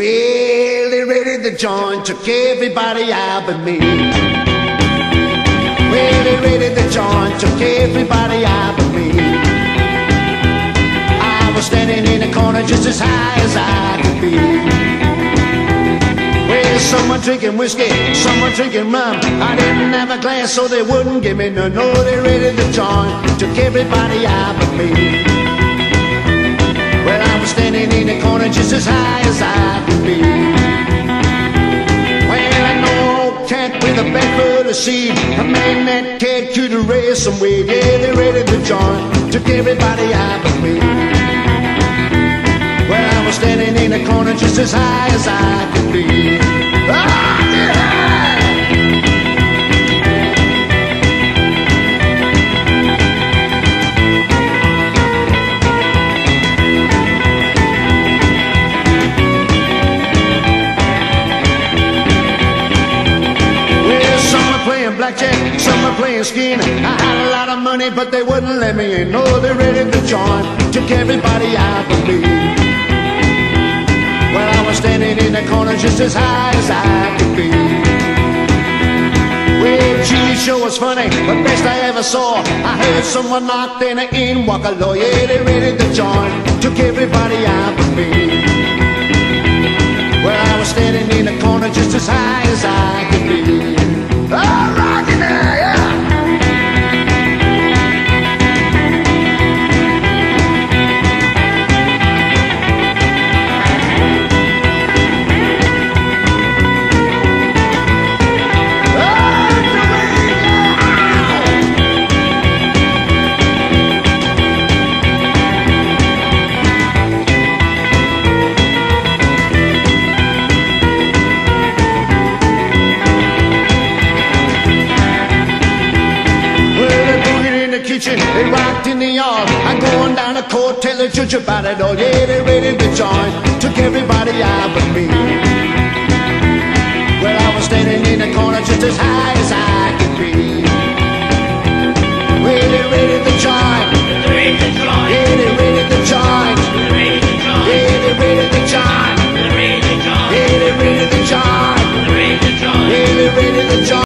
Well, they raided the joint, took everybody out but me. Well, they raided the joint, took everybody out but me. I was standing in the corner just as high as I could be. Well, someone drinking whiskey, someone drinking rum. I didn't have a glass, so they wouldn't give me none. No, they raided the joint, took everybody out but me. Well, I was standing in the corner just as high as I bag full of seed. A man that cat could raise some weight. Yeah, they raided the joint, took everybody out of me. Well, I was standing in the corner just as high as I could be. Ah, blackjack, some are playing skin. I had a lot of money, but they wouldn't let me in. No, they're ready to join, took everybody out but me. Well, I was standing in the corner just as high as I could be. Well, gee, sure was funny, but best I ever saw. I heard someone knock, then in walk a lawyer. Yeah, they raided the joint, took everybody out they rocked in the yard. I'm going down the court, tell the judge about it all. Yeah, they raided the joint, took everybody out but